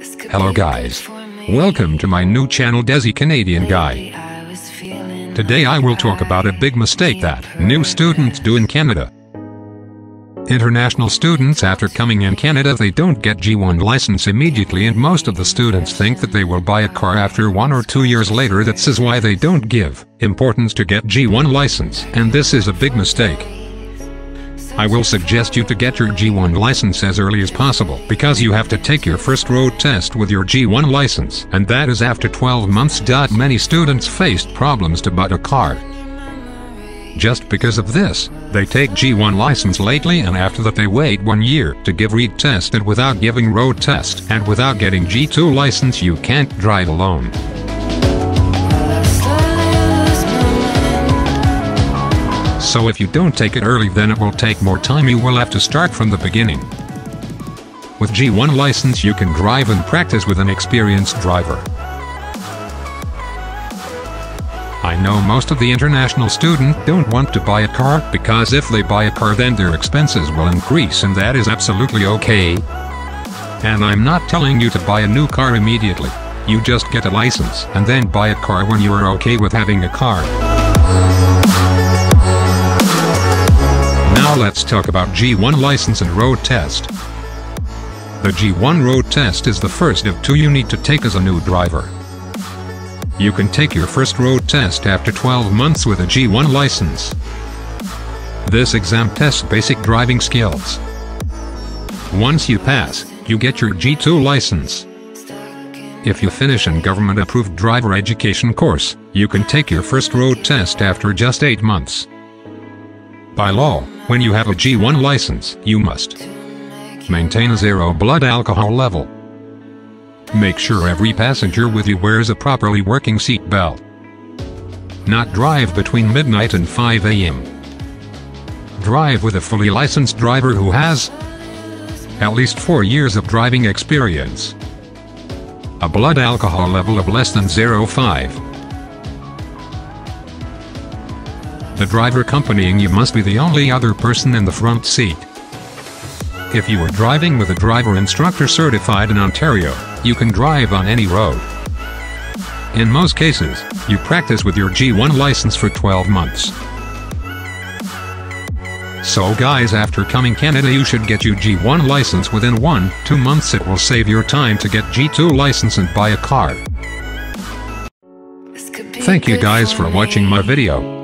Hello guys. Welcome to my new channel Desi Canadian Guy. Today I will talk about a big mistake that new students do in Canada. International students after coming in Canada they don't get G1 license immediately and most of the students think that they will buy a car after one or two years later that is why they don't give importance to get G1 license and this is a big mistake. I will suggest you to get your G1 license as early as possible because you have to take your first road test with your G1 license and that is after 12 months. Many students faced problems to buy a car. Just because of this, they take G1 license lately and after that they wait one year to give read test and without giving road test and without getting G2 license you can't drive alone. So if you don't take it early then it will take more time you will have to start from the beginning. With G1 license you can drive and practice with an experienced driver. I know most of the international student don't want to buy a car because if they buy a car then their expenses will increase and that is absolutely okay. And I'm not telling you to buy a new car immediately. You just get a license and then buy a car when you are okay with having a car. Now let's talk about G1 license and road test. The G1 road test is the first of two you need to take as a new driver. You can take your first road test after 12 months with a G1 license. This exam tests basic driving skills. Once you pass, you get your G2 license. If you finish an government-approved driver education course, you can take your first road test after just 8 months. By law, when you have a G1 license, you must maintain a zero blood alcohol level. Make sure every passenger with you wears a properly working seat belt. Not drive between midnight and 5 a.m. Drive with a fully licensed driver who has at least 4 years of driving experience. A blood alcohol level of less than 0.5. The driver accompanying you must be the only other person in the front seat. If you are driving with a driver instructor certified in Ontario, you can drive on any road. In most cases, you practice with your G1 license for 12 months. So guys after coming Canada you should get your G1 license within 1-2 months it will save your time to get G2 license and buy a car. Thank you guys for watching my video.